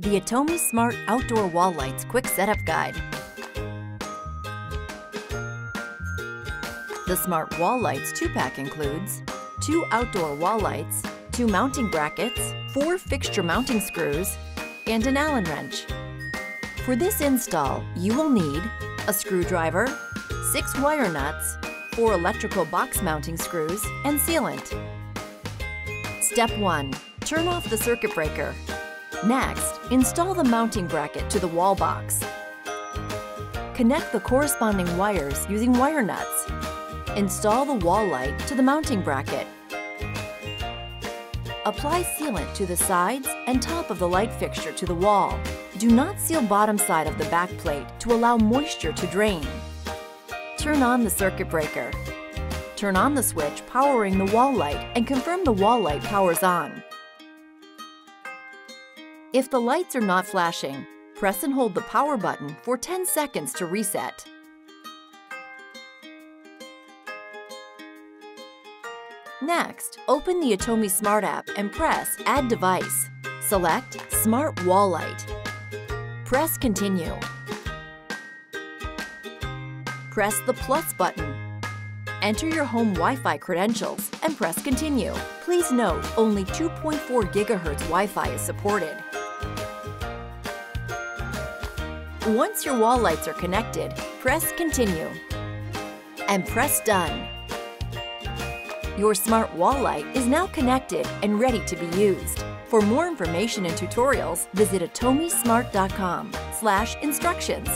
The Atomi Smart Outdoor Wall Lights Quick Setup Guide. The Smart Wall Lights 2-pack includes two outdoor wall lights, two mounting brackets, four fixture mounting screws, and an Allen wrench. For this install, you will need a screwdriver, six wire nuts, four electrical box mounting screws, and sealant. Step 1. Turn off the circuit breaker. Next, install the mounting bracket to the wall box. Connect the corresponding wires using wire nuts. Install the wall light to the mounting bracket. Apply sealant to the sides and top of the light fixture to the wall. Do not seal bottom side of the back plate to allow moisture to drain. Turn on the circuit breaker. Turn on the switch powering the wall light and confirm the wall light powers on. If the lights are not flashing, press and hold the power button for 10 seconds to reset. Next, open the Atomi Smart app and press Add Device. Select Smart Wall Light. Press Continue. Press the plus button. Enter your home Wi-Fi credentials and press Continue. Please note, only 2.4 GHz Wi-Fi is supported. Once your wall lights are connected, press Continue and press Done. Your smart wall light is now connected and ready to be used. For more information and tutorials, visit atomismart.com slash instructions.